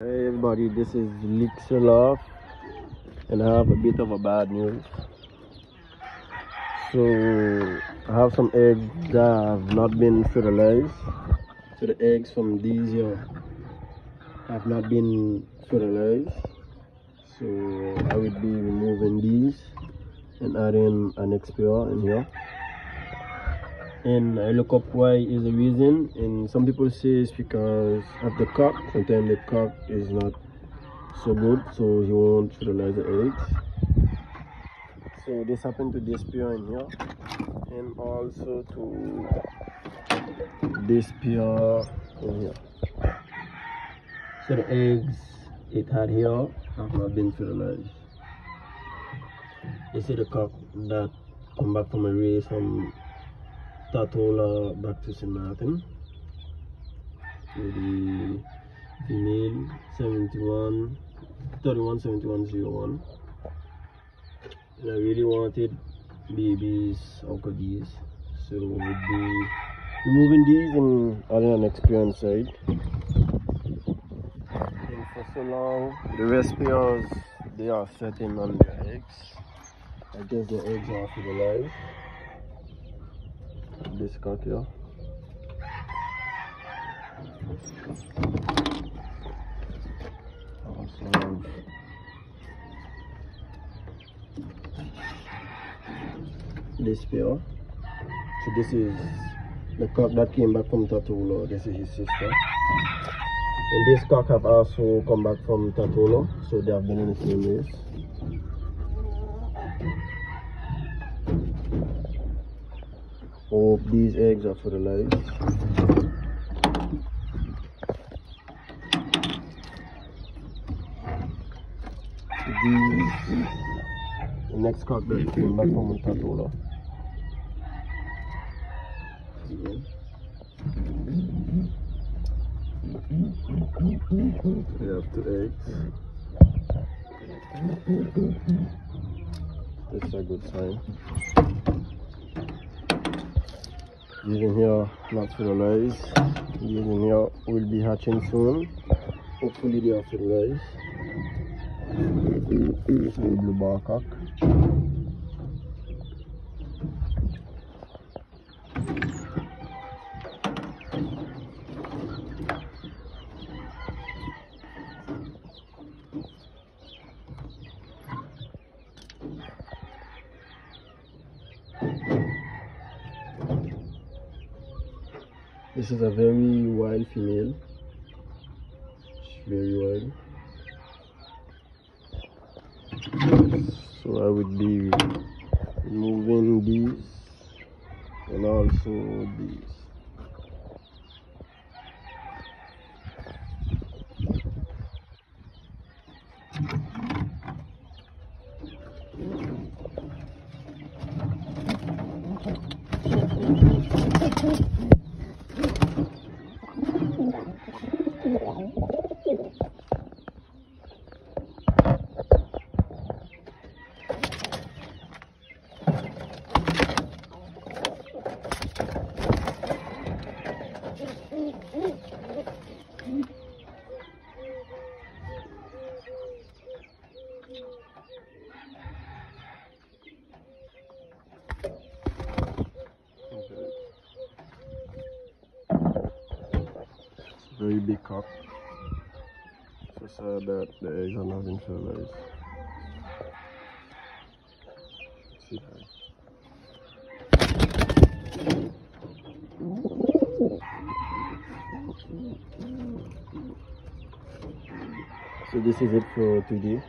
Hey everybody, this is Lixio loft and I have a bit of a bad news. So I have some eggs that have not been fertilized. So the eggs from these here have not been fertilized. So I will be removing these and adding an XPR in here and I look up why is the reason. And some people say it's because of the cock. Sometimes the cock is not so good so he won't fertilize the eggs. So this happened to this pair in here. And also to this pair in here. So the eggs it had here have not been fertilized. You see the cock that come back from a race from Tortola back to St. Martin. The female 71 31 7101 and I really wanted babies these so we'll be removing these and adding an XPR inside and for so long the rest pairs they are setting on their eggs I guess the eggs are for the live this cock here. Also this pair. So this is the cock that came back from Tortola. This is his sister. And this cock have also come back from Tortola. So they have been in the same race. Hope these eggs are fertilized. These, the next cock that came back from Tortola. We have two eggs. This is a good sign. In here not fertilized. These in here will be hatching soon. Hopefully they are fertilized. This is blue bar This is a very wild female. She's very wild. So I would be moving these and also these. very big cup. So sad that the eggs are not been fertilized. So this is it for today.